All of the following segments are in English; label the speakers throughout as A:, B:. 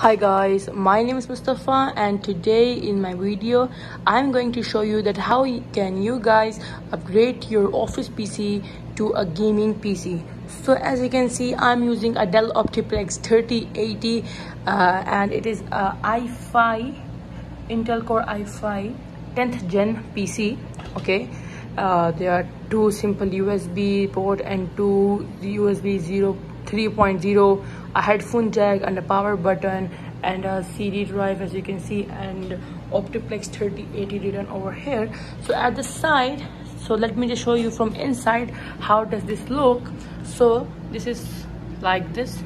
A: Hi guys, my name is Mustafa and today in my video I'm going to show you that how can you guys upgrade your office PC to a gaming PC. So as you can see I'm using a Dell Optiplex 3080 uh, and it is a i5 Intel Core i5 10th gen PC okay uh, there are two simple USB port and two USB 0 3.0 a headphone jack and a power button and a CD drive as you can see and Optiplex 3080 written over here. So at the side so let me just show you from inside how does this look. So this is like this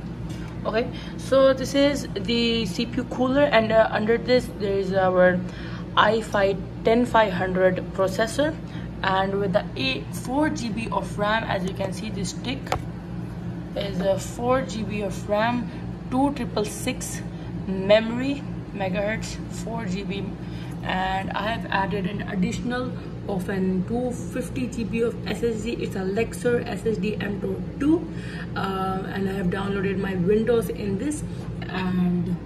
A: okay? So this is the CPU cooler and uh, under this there is our i5 10500 processor. And with the 8 4 GB of RAM as you can see this stick is a 4 GB of RAM 2666 memory megahertz 4 GB and I have added an additional of an 250 GB of SSD it's a Lexar SSD M.2 uh, and I have downloaded my Windows in this and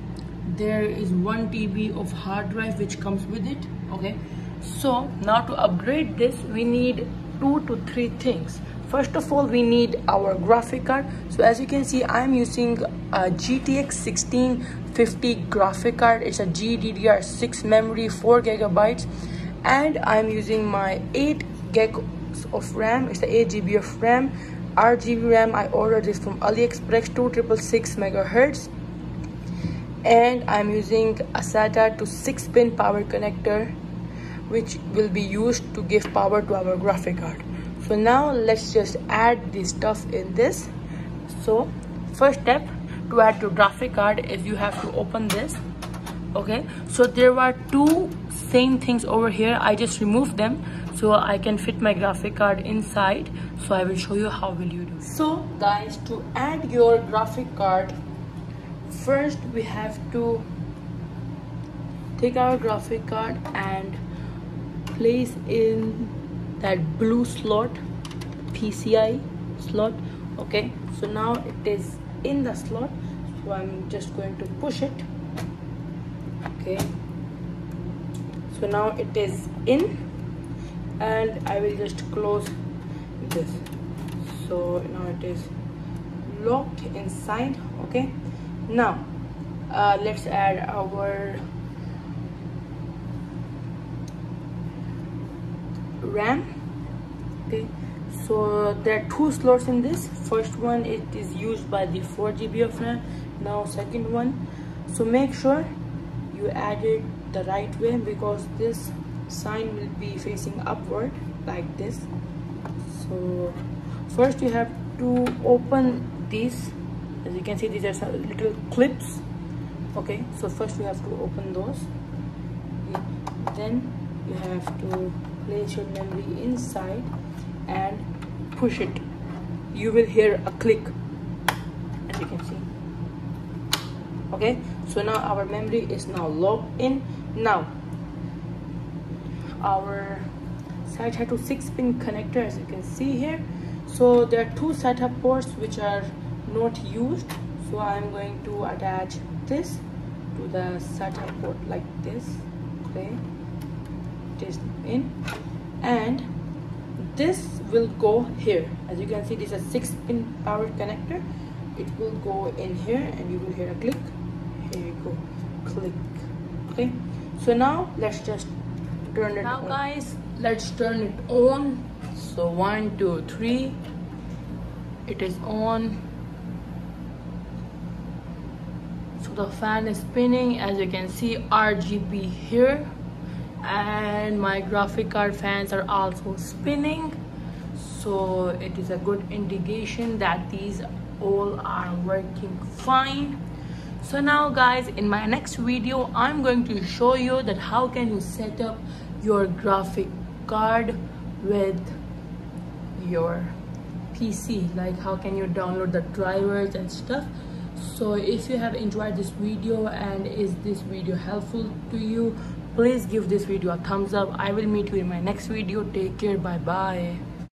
A: there is 1 TB of hard drive which comes with it okay? So now to upgrade this we need two to three things first of all we need our graphic card. So as you can see i'm using a gtx 1650 graphic card. It's a gddr6 memory 4 gigabytes. And i'm using my 8 gigs of ram. It's the 8 gb of ram. Rgb ram i ordered this from aliexpress 2666 megahertz. And i'm using a sata to 6 pin power connector which will be used to give power to our graphic card so now let's just add the stuff in this. So first step to add to graphic card is you have to open this. Okay? So there are two same things over here. I just removed them so i can fit my graphic card inside. So i will show you how will you do so guys to add your graphic card first we have to take our graphic card and place in that blue slot PCI slot okay? So now it is in the slot so I'm just going to push it okay? So now it is in and I will just close this. So now it is locked inside okay? Now uh, let's add our ram. Okay so there are two slots in this. First one it is used by the 4 gb of ram. Now second one. So make sure you add it the right way because this sign will be facing upward like this. So first you have to open these. As you can see these are some little clips. Okay so first you have to open those. Then you have to place your memory inside and push it. You will hear a click as you can see. Okay? So now our memory is now locked in. Now our SATA to 6 pin connector as you can see here. So there are two SATA ports which are not used. So I'm going to attach this to the SATA port like this. Okay test in. And this will go here. As you can see this is a six pin power connector. It will go in here and you will hear a click. Here you go. Click. Okay? So now let's just turn it now on. guys let's turn it on. So one two three. It is on. So the fan is spinning. As you can see rgb here and my graphic card fans are also spinning. So it is a good indication that these all are working fine. So now guys in my next video i'm going to show you that how can you set up your graphic card with your pc like how can you download the drivers and stuff. So if you have enjoyed this video and is this video helpful to you please give this video a thumbs up. I will meet you in my next video. Take care. Bye bye